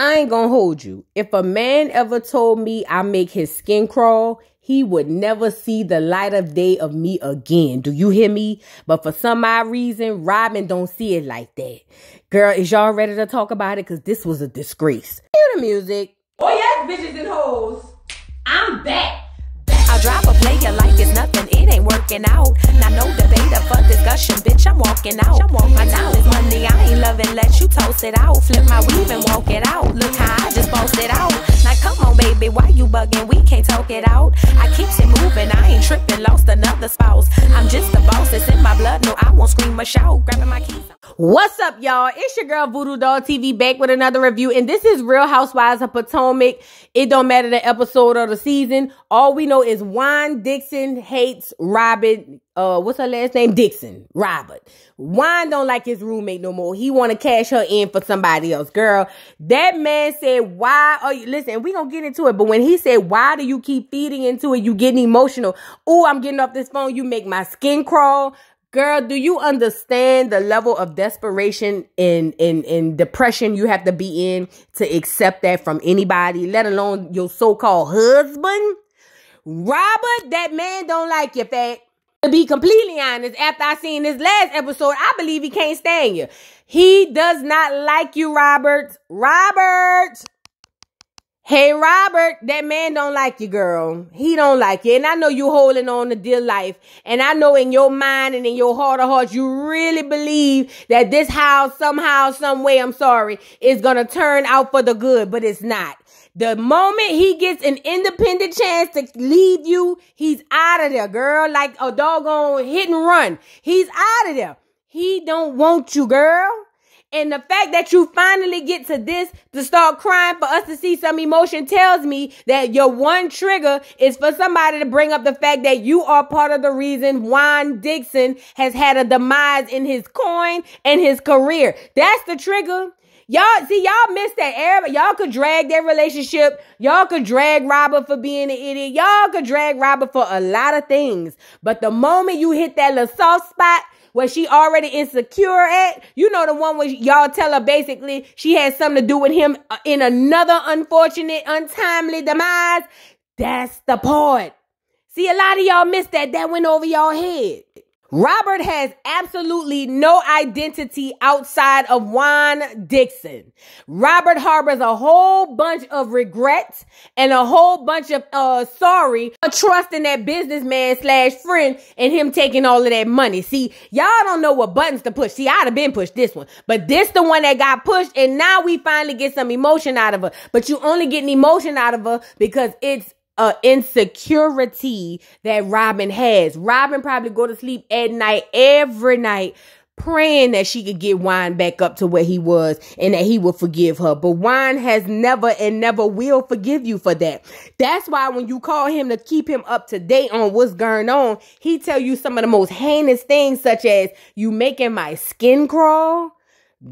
I ain't gonna hold you. If a man ever told me I make his skin crawl, he would never see the light of day of me again. Do you hear me? But for some odd reason, Robyn don't see it like that. Girl, is y'all ready to talk about it? Cause this was a disgrace. Hear the music. Oh yes, bitches and hoes. I'm back. Drop a player like it's nothing, it ain't working out. Now no debate or for discussion, bitch, I'm walking out. I'm walking My time is money, I ain't loving, let you toast it out. Flip my weave and walk it out. Look how I just boast it out. Now come on, baby, why you bugging? We can't talk it out. I keeps it moving, I ain't tripping, lost another spouse. I'm just the boss, it's in my blood, no, I won't scream shout. Grabbing my keys. What's up, y'all? It's your girl Voodoo Doll TV back with another review, and this is Real Housewives of Potomac. It don't matter the episode or the season. All we know is Juan Dixon hates Robin. Uh, what's her last name? Dixon. Robert. Juan don't like his roommate no more. He want to cash her in for somebody else. Girl, that man said, "Why are you?" Listen, we gonna get into it, but when he said, "Why do you keep feeding into it?" You getting emotional. Ooh, I'm getting off this phone. You make my skin crawl. Girl, do you understand the level of desperation and, and, and depression you have to be in to accept that from anybody, let alone your so-called husband? Robert, that man don't like you, fat. To be completely honest, after I seen this last episode, I believe he can't stand you. He does not like you, Robert. Robert! Hey, Robert, that man don't like you, girl. He don't like you. And I know you holding on to dear life. And I know in your mind and in your heart of hearts, you really believe that this house somehow, some way, I'm sorry, is to turn out for the good, but it's not. The moment he gets an independent chance to leave you, he's out of there, girl. Like a doggone hit and run. He's out of there. He don't want you, girl. And the fact that you finally get to this to start crying for us to see some emotion tells me that your one trigger is for somebody to bring up the fact that you are part of the reason Juan Dixon has had a demise in his coin and his career. That's the trigger. Y'all see, y'all missed that era. Y'all could drag that relationship. Y'all could drag Robert for being an idiot. Y'all could drag Robert for a lot of things. But the moment you hit that little soft spot, where she already insecure at. You know the one where y'all tell her basically she has something to do with him uh, in another unfortunate, untimely demise. That's the part. See, a lot of y'all missed that. That went over y'all head. Robert has absolutely no identity outside of Juan Dixon. Robert harbors a whole bunch of regrets and a whole bunch of uh sorry for trusting that businessman slash friend and him taking all of that money. See, y'all don't know what buttons to push. See, I'd have been pushed this one, but this the one that got pushed, and now we finally get some emotion out of her. But you only getting emotion out of her because it's uh, insecurity that Robyn has. Robyn probably go to sleep at night every night praying that she could get Juan back up to where he was and that he would forgive her. But Juan has never and never will forgive you for that. That's why when you call him to keep him up to date on what's going on, he tell you some of the most heinous things such as you making my skin crawl.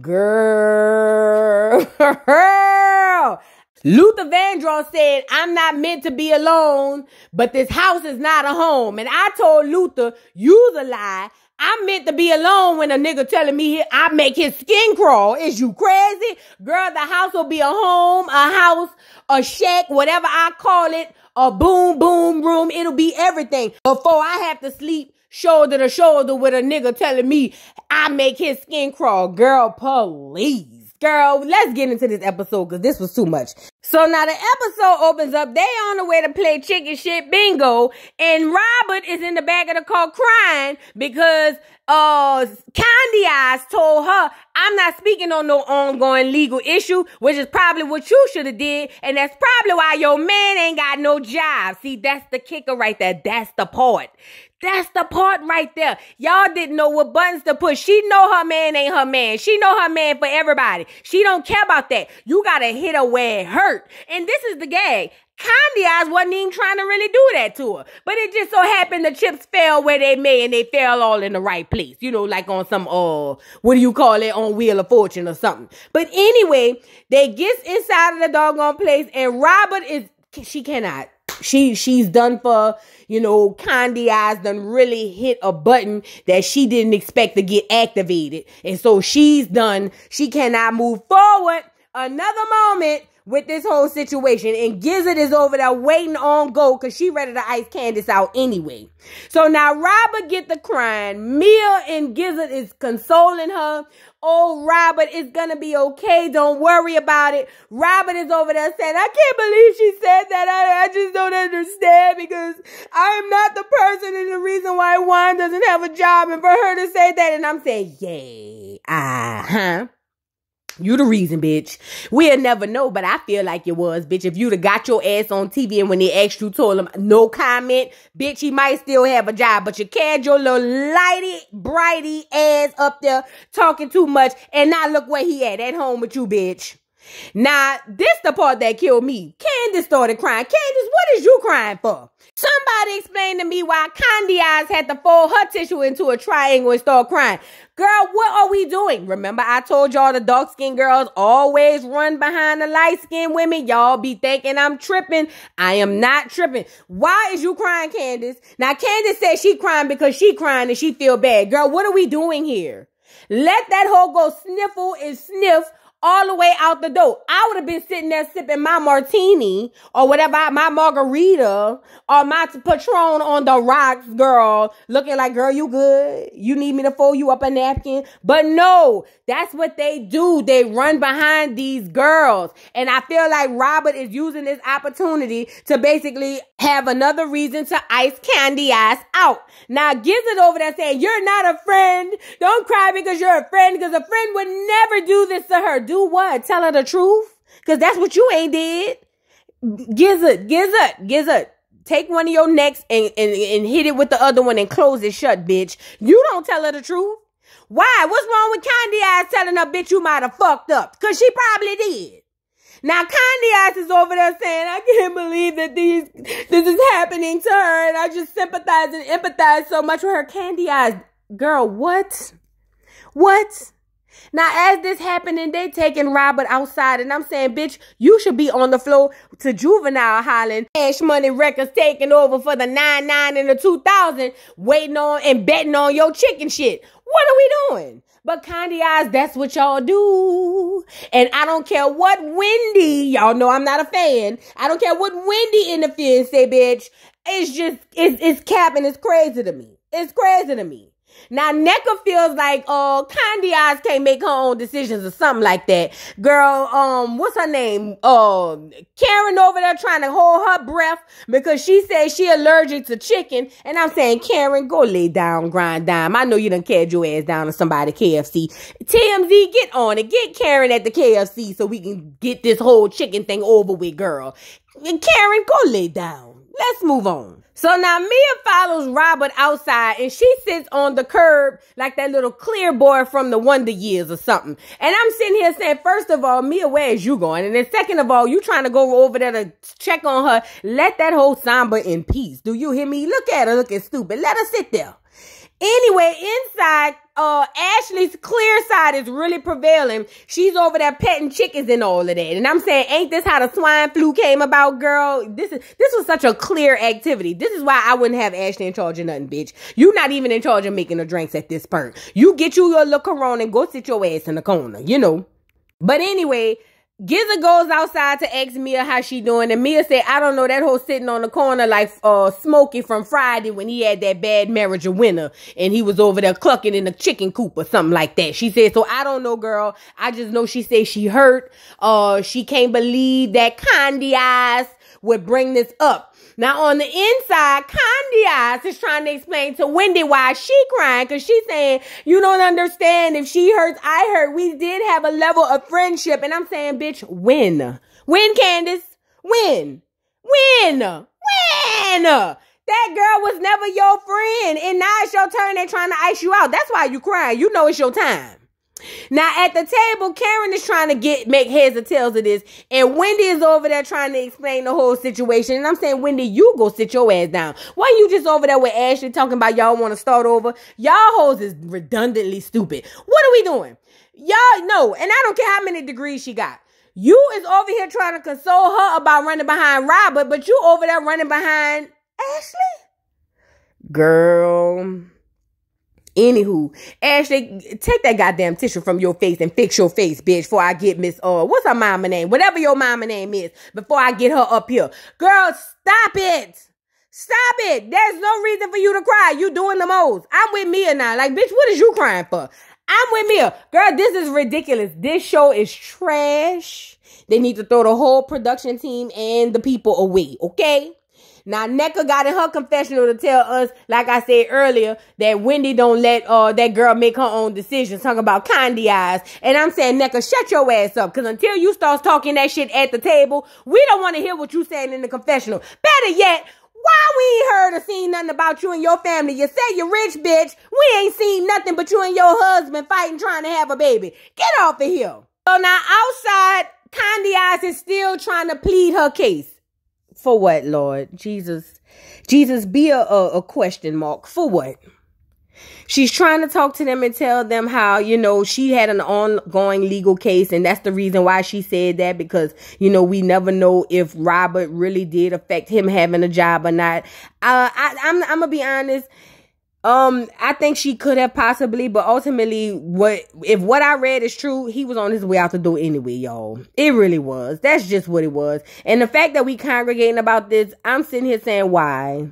Girl. Luther Vandross said, I'm not meant to be alone, but this house is not a home. And I told Luther, you's a lie. I'm meant to be alone when a nigga telling me I make his skin crawl. Is you crazy? Girl, the house will be a home, a house, a shack, whatever I call it, a boom, boom room. It'll be everything before I have to sleep shoulder to shoulder with a nigga telling me I make his skin crawl. Girl, please. Girl, let's get into this episode because this was too much. So now the episode opens up. They on the way to play chicken shit bingo. And Robert is in the back of the car crying because uh Candy Eyes told her, I'm not speaking on no ongoing legal issue, which is probably what you should have did. And that's probably why your man ain't got no job. See, that's the kicker right there. That's the part. That's the part right there. Y'all didn't know what buttons to push. She know her man ain't her man. She know her man for everybody. She don't care about that. You gotta hit her where it hurt. And this is the gag. Candy Eyes wasn't even trying to really do that to her. But it just so happened the chips fell where they may and they fell all in the right place. You know, like on some, uh, what do you call it? On Wheel of Fortune or something. But anyway, they gets inside of the doggone place and Robert is, she cannot she she's done for you know candy eyes done really hit a button that she didn't expect to get activated. And so she's done. She cannot move forward. Another moment with this whole situation. And Gizzard is over there waiting on gold because she ready to ice Candace out anyway. So now Robert get the crying. Mia and Gizzard is consoling her. Oh, Robert, it's gonna be okay. Don't worry about it. Robert is over there saying, I can't believe she said that. I, I just don't understand because I am not the person and the reason why Juan doesn't have a job. And for her to say that, and I'm saying, yay, ah, huh. You the reason, bitch. We'll never know, but I feel like it was, bitch. If you'd have got your ass on TV and when they asked you, told them no comment, bitch, he might still have a job, but you can't your little lighty, brighty ass up there talking too much and not look where he at, at home with you, bitch. Now, this the part that killed me. Candace started crying. Candace, what is you crying for? Somebody explain to me why Candy Eyes had to fold her tissue into a triangle and start crying. Girl, what are we doing? Remember, I told y'all the dark skinned girls always run behind the light skinned women. Y'all be thinking I'm tripping. I am not tripping. Why is you crying, Candace? Now, Candace said she crying because she crying and she feel bad. Girl, what are we doing here? Let that hoe go sniffle and sniff all the way out the door. I would have been sitting there sipping my martini or whatever, my margarita or my Patron on the rocks, girl, looking like, girl, you good? You need me to fold you up a napkin? But no, that's what they do. They run behind these girls. And I feel like Robert is using this opportunity to basically have another reason to ice candy ass out. Now Gizzard over there saying, you're not a friend. Don't cry because you're a friend because a friend would never do this to her do what? Tell her the truth? Cause that's what you ain't did. Gizzard, gizzard, gizzard. Take one of your necks and, and, and hit it with the other one and close it shut, bitch. You don't tell her the truth. Why? What's wrong with Candy Eyes telling her, bitch, you might have fucked up? Cause she probably did. Now Candy Eyes is over there saying, I can't believe that these, this is happening to her. And I just sympathize and empathize so much with her. Candy Eyes, girl, what? What? Now, as this happening, they taking Robert outside, and I'm saying, bitch, you should be on the floor to juvenile hollering. Cash Money Records taking over for the 99 and the 2000, waiting on and betting on your chicken shit. What are we doing? But Candy Eyes, that's what y'all do. And I don't care what Wendy, y'all know I'm not a fan. I don't care what Wendy interferes say, bitch. It's just, it's, it's capping. It's crazy to me. It's crazy to me. Now Nneka feels like uh Candy Eyes can't make her own decisions or something like that. Girl, um, what's her name? Uh Karen over there trying to hold her breath because she says she allergic to chicken. And I'm saying, Karen, go lay down, grind down. I know you done carried your ass down to somebody KFC. TMZ, get on it. Get Karen at the KFC so we can get this whole chicken thing over with, girl. And Karen, go lay down. Let's move on. So now Mia follows Robert outside and she sits on the curb like that little clear boy from the Wonder Years or something. And I'm sitting here saying, first of all, Mia, where is you going? And then second of all, you trying to go over there to check on her. Let that whole Samba in peace. Do you hear me? Look at her looking stupid. Let her sit there. Anyway, inside, uh, Ashley's clear side is really prevailing. She's over there petting chickens and all of that. And I'm saying, ain't this how the swine flu came about, girl? This is, this was such a clear activity. This is why I wouldn't have Ashley in charge of nothing, bitch. You not even in charge of making the drinks at this point. You get you your little corona and go sit your ass in the corner, you know. But anyway, Gizzard goes outside to ask Mia how she doing, and Mia said, I don't know, that whole sitting on the corner like uh Smokey from Friday when he had that bad marriage of winter, and he was over there clucking in the chicken coop or something like that. She said, so I don't know, girl. I just know she said she hurt. Uh, she can't believe that Candy Eyes would bring this up. Now on the inside, Eyes is trying to explain to Wendy why she crying because she's saying, you don't understand. If she hurts, I hurt. We did have a level of friendship. And I'm saying, bitch, when? When, Candace? When? When? When? That girl was never your friend. And now it's your turn. They're trying to ice you out. That's why you crying. You know it's your time. Now at the table, Karen is trying to get make heads or tails of this, and Wendy is over there trying to explain the whole situation. And I'm saying, Wendy, you go sit your ass down. Why you just over there with Ashley talking about y'all want to start over? Y'all hoes is redundantly stupid. What are we doing? Y'all know, and I don't care how many degrees she got. You is over here trying to console her about running behind Robert, but you over there running behind Ashley? Girl. Anywho, Ashley, take that goddamn tissue from your face and fix your face, bitch, before I get Miss, uh, what's her mama name? Whatever your mama name is, before I get her up here. Girl, stop it. Stop it. There's no reason for you to cry. You doing the most. I'm with Mia now. Like, bitch, what is you crying for? I'm with Mia. Girl, this is ridiculous. This show is trash. They need to throw the whole production team and the people away, okay? Now, Nneka got in her confessional to tell us, like I said earlier, that Wendy don't let uh that girl make her own decisions, talking about candy eyes. And I'm saying, Nneka, shut your ass up. Cause until you start talking that shit at the table, we don't want to hear what you saying in the confessional. Better yet, why we ain't heard or seen nothing about you and your family? You say you're rich, bitch. We ain't seen nothing but you and your husband fighting trying to have a baby. Get off of here. So now outside, Candy Eyes is still trying to plead her case. For what, Lord? Jesus. Jesus, be a, a, question mark. For what? She's trying to talk to them and tell them how, you know, she had an ongoing legal case. And that's the reason why she said that because, you know, we never know if Robert really did affect him having a job or not. Uh, I, I'm, I'm going to be honest. Um, I think she could have possibly, but ultimately, what if what I read is true? He was on his way out the door anyway, y'all. It really was. That's just what it was. And the fact that we congregating about this, I'm sitting here saying why.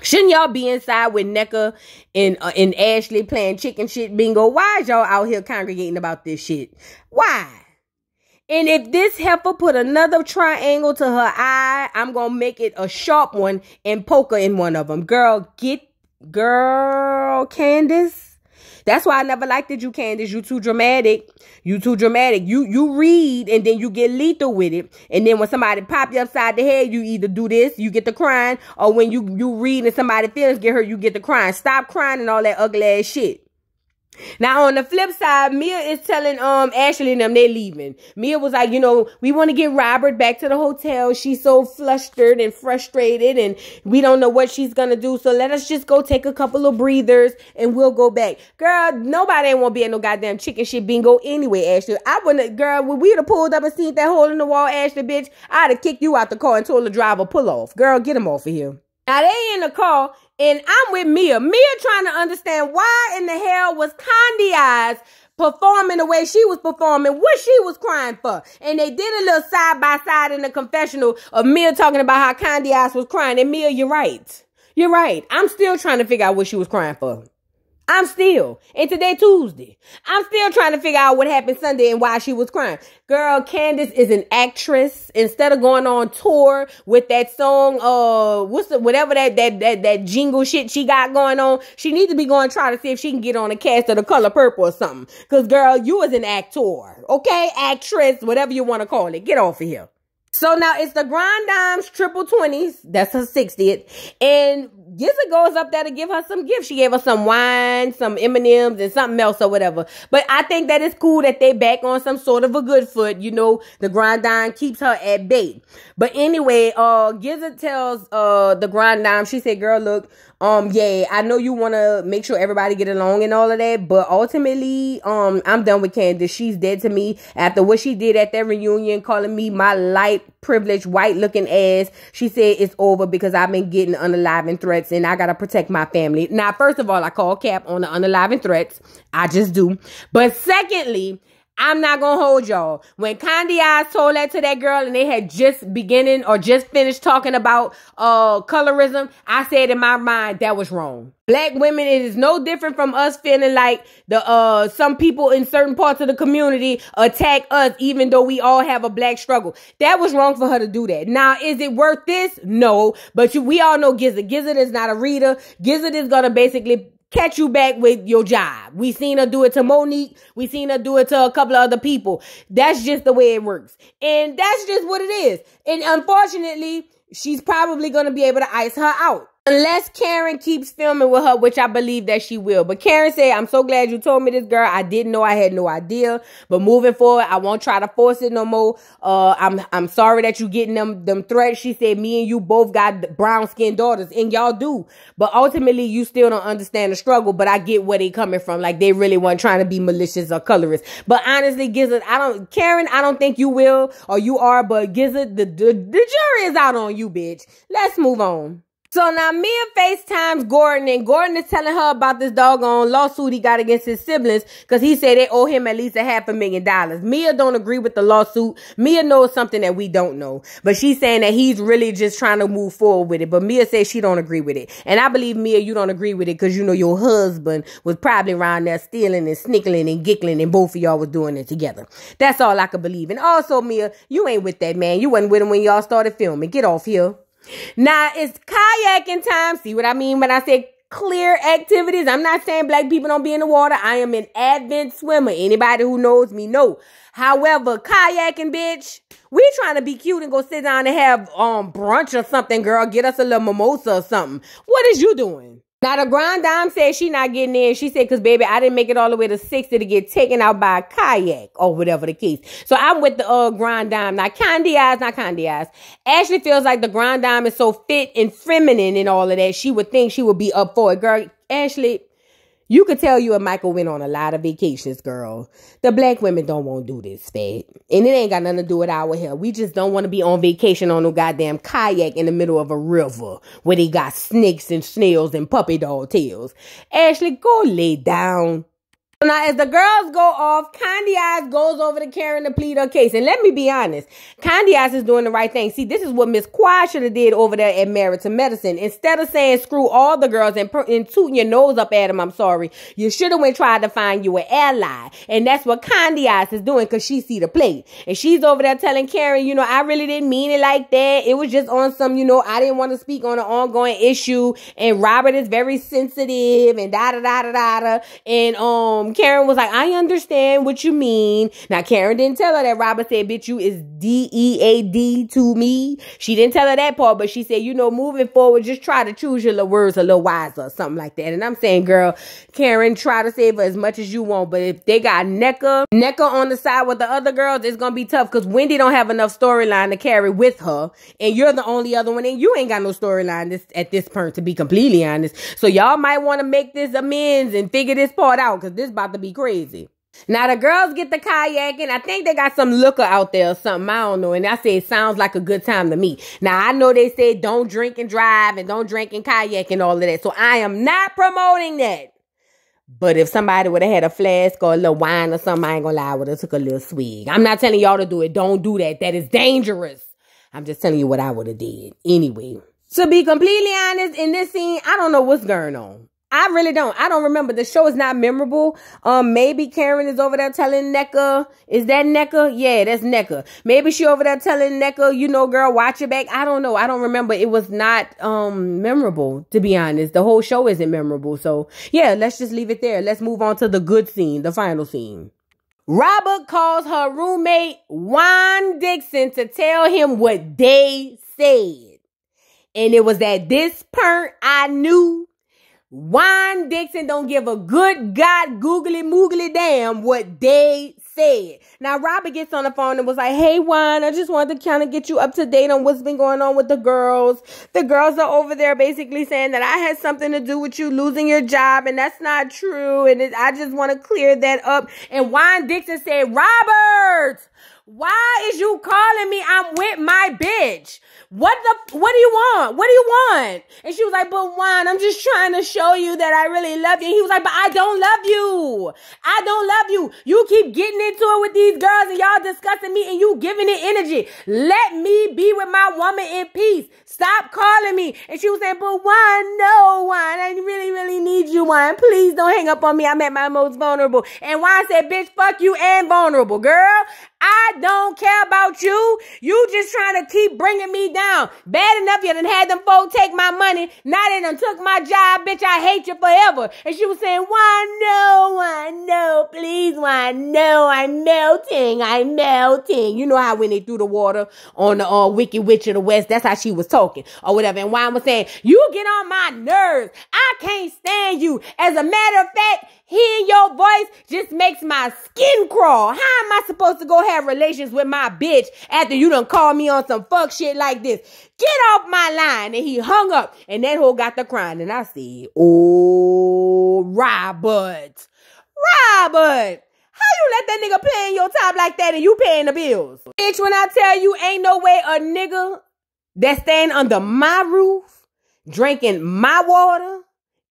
Shouldn't y'all be inside with Nneka and uh, and Ashley playing chicken shit bingo? Why is y'all out here congregating about this shit? Why? And if this heifer put another triangle to her eye, I'm gonna make it a sharp one and poke her in one of them. Girl, get girl, Candace. That's why I never liked it, you Candace. You too dramatic. You too dramatic. You you read and then you get lethal with it. And then when somebody pop you upside the head, you either do this, you get the crying, or when you you read and somebody feelings get hurt, you get the crying. Stop crying and all that ugly ass shit. Now on the flip side, Mia is telling um Ashley and them they're leaving. Mia was like, you know, we want to get Robert back to the hotel. She's so flustered and frustrated, and we don't know what she's gonna do. So let us just go take a couple of breathers and we'll go back. Girl, nobody ain't want to be at no goddamn chicken shit bingo anyway, Ashley. I wouldn't, girl, when we'd have pulled up and seen that hole in the wall, Ashley, bitch, I'd have kicked you out the car and told the driver pull off. Girl, get him off of here. Now they in the car and I'm with Mia. Mia trying to understand why in the hell was Candy Eyes performing the way she was performing, what she was crying for. And they did a little side by side in the confessional of Mia talking about how Candy Eyes was crying. And Mia, you're right. You're right. I'm still trying to figure out what she was crying for. I'm still, and today Tuesday, I'm still trying to figure out what happened Sunday and why she was crying. Girl, Candace is an actress. Instead of going on tour with that song, uh, what's the, whatever that, that, that, that jingle shit she got going on, she needs to be going to try to see if she can get on a cast of the color purple or something. Cause girl, you was an actor, okay? Actress, whatever you want to call it. Get off of here. So now it's the Grand Dames triple twenties. That's her 60th. And Giza goes up there to give her some gifts. She gave her some wine, some M&Ms, and something else or whatever. But I think that it's cool that they back on some sort of a good foot. You know, the Grand Dame keeps her at bay. But anyway, uh, Giza tells uh the Grand Dame, she said, girl, look, um, yeah, I know you want to make sure everybody get along and all of that, but ultimately, um, I'm done with Candace. She's dead to me after what she did at that reunion, calling me my light, privileged, white looking ass. She said it's over because I've been getting unaliving threats and I got to protect my family. Now, first of all, I call cap on the unaliving threats. I just do. But secondly, I'm not gonna hold y'all. When Candy Eyes told that to that girl and they had just beginning or just finished talking about uh colorism, I said in my mind that was wrong. Black women, it is no different from us feeling like the uh some people in certain parts of the community attack us even though we all have a black struggle. That was wrong for her to do that. Now, is it worth this? No. But you, we all know Gizzard. Gizzard is not a reader. Gizzard is gonna basically catch you back with your job. We seen her do it to Monique. We seen her do it to a couple of other people. That's just the way it works. And that's just what it is. And unfortunately, she's probably going to be able to ice her out. Unless Karen keeps filming with her, which I believe that she will. But Karen said, I'm so glad you told me this, girl. I didn't know. I had no idea. But moving forward, I won't try to force it no more. Uh, I'm, I'm sorry that you getting them, them threats. She said, me and you both got brown skinned daughters and y'all do. But ultimately, you still don't understand the struggle. But I get where they coming from. Like they really weren't trying to be malicious or colorist. But honestly, Gizzard, I don't, Karen, I don't think you will or you are. But Gizzard, the, the, the jury is out on you, bitch. Let's move on. So now Mia FaceTimes Gordon and Gordon is telling her about this doggone lawsuit he got against his siblings because he said they owe him at least a half a million dollars. Mia don't agree with the lawsuit. Mia knows something that we don't know, but she's saying that he's really just trying to move forward with it. But Mia says she don't agree with it. And I believe Mia, you don't agree with it because you know your husband was probably around there stealing and snickling and giggling and both of y'all was doing it together. That's all I could believe. And also Mia, you ain't with that man. You wasn't with him when y'all started filming. Get off here. Now it's kayaking time. See what I mean when I say clear activities? I'm not saying black people don't be in the water. I am an advent swimmer. Anybody who knows me know. However, kayaking, bitch, we trying to be cute and go sit down and have um brunch or something, girl. Get us a little mimosa or something. What is you doing? Now the grand dame said she not getting in. She said, cause baby, I didn't make it all the way to 60 to get taken out by a kayak or whatever the case. So I'm with the uh grand dame. Now Candy Eyes, not Candy Eyes. Ashley feels like the grand dame is so fit and feminine and all of that. She would think she would be up for it. Girl, Ashley, you could tell you and Michael went on a lot of vacations, girl. The black women don't want to do this, fat. And it ain't got nothing to do with our hair. We just don't want to be on vacation on no goddamn kayak in the middle of a river where they got snakes and snails and puppy dog tails. Ashley, go lay down. Now, as the girls go off, Candy Eyes goes over to Karen to plead her case. And let me be honest, Candy Eyes is doing the right thing. See, this is what Miss Quad should have did over there at Married Medicine. Instead of saying screw all the girls and, and tooting your nose up at them, I'm sorry, you should have went tried to find you an ally. And that's what Candy Eyes is doing because she see the plate. And she's over there telling Karen, you know, I really didn't mean it like that. It was just on some, you know, I didn't want to speak on an ongoing issue. And Robert is very sensitive and da da da da. da. And, um, Karen was like, I understand what you mean. Now, Karen didn't tell her that Robert said, bitch, you is D-E-A-D to me. She didn't tell her that part, but she said, you know, moving forward, just try to choose your little words a little wiser or something like that. And I'm saying, girl, Karen, try to save her as much as you want. But if they got Nneka, Nneka on the side with the other girls, it's going to be tough because Wendy don't have enough storyline to carry with her. And you're the only other one. And you ain't got no storyline this at this point, to be completely honest. So y'all might want to make this amends and figure this part out because this about to be crazy. Now the girls get the kayaking. I think they got some liquor out there or something. I don't know. And I say it sounds like a good time to me. Now I know they say don't drink and drive and don't drink and kayak and all of that. So I am not promoting that. But if somebody would have had a flask or a little wine or something, I ain't gonna lie, I would have took a little swig. I'm not telling y'all to do it. Don't do that. That is dangerous. I'm just telling you what I would have did. Anyway. To be completely honest, in this scene, I don't know what's going on. I really don't. I don't remember. The show is not memorable. Um, maybe Karen is over there telling Nneka. Is that Nneka? Yeah, that's Nneka. Maybe she over there telling Nneka, you know, girl, watch your back. I don't know. I don't remember. It was not um memorable, to be honest. The whole show isn't memorable. So yeah, let's just leave it there. Let's move on to the good scene, the final scene. Robert calls her roommate Juan Dixon to tell him what they said. And it was at this point I knew Juan Dixon don't give a good God googly moogly damn what they said. Now Robert gets on the phone and was like, Hey Juan, I just wanted to kind of get you up to date on what's been going on with the girls. The girls are over there basically saying that I had something to do with you losing your job and that's not true. And it, I just want to clear that up. And Juan Dixon said, Robert, why is you calling me? I'm with my bitch. What the, what do you want? What do you want? And she was like, but Juan, I'm just trying to show you that I really love you. And he was like, but I don't love you. I don't love you. You keep getting into it with these girls and y'all discussing me and you giving it energy. Let me be with my woman in peace. Stop calling me. And she was saying, but Juan, no, Juan, I really, really need you, Juan. Please don't hang up on me. I'm at my most vulnerable. And Juan said, bitch, fuck you and vulnerable, girl. I don't care about you. You just trying to keep bringing me down. Bad enough you done had them folks take my money. Now they done took my job, bitch. I hate you forever. And she was saying, why no, why no, please, why no, I'm melting, I'm melting. You know how when they threw the water on the uh, Wicked Witch of the West, that's how she was talking or whatever. And Juan was saying, you get on my nerves. I can't stand you. As a matter of fact, Hearing your voice just makes my skin crawl. How am I supposed to go have relations with my bitch after you done call me on some fuck shit like this? Get off my line. And he hung up. And that hoe got the crying. And I said, Oh, Robert. Robert. How you let that nigga play in your top like that and you paying the bills? Bitch, when I tell you ain't no way a nigga that staying under my roof drinking my water,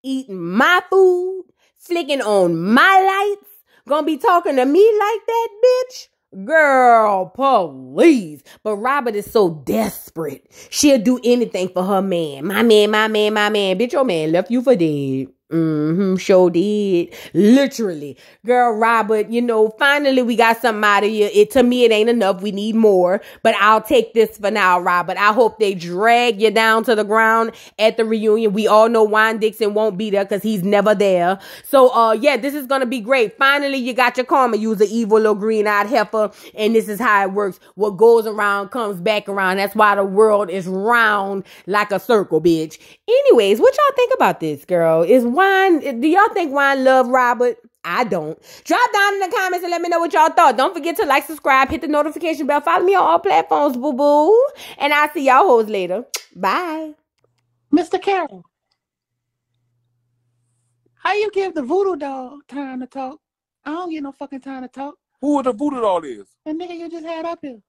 eating my food, flicking on my lights, gonna be talking to me like that, bitch? Girl, please. But Robert is so desperate. She'll do anything for her man. My man, my man, my man. Bitch, your man left you for dead. Mm-hmm, sure did. Literally. Girl, Robert, you know, finally we got something out of you. It to me it ain't enough. We need more. But I'll take this for now, Robert. I hope they drag you down to the ground at the reunion. We all know Juan Dixon won't be there because he's never there. So uh yeah, this is gonna be great. Finally, you got your karma. Use the evil little green-eyed heifer, and this is how it works. What goes around comes back around. That's why the world is round like a circle, bitch. Anyways, what y'all think about this, girl? Is Juan, eh, do y'all think Juan love Robert? I don't. Drop down in the comments and let me know what y'all thought. Don't forget to like, subscribe, hit the notification bell, follow me on all platforms, boo boo. And I'll see y'all hoes later. Bye. Mr. Carroll, how you give the voodoo doll time to talk? I don't get no fucking time to talk. Who the voodoo doll is? The nigga you just had up here.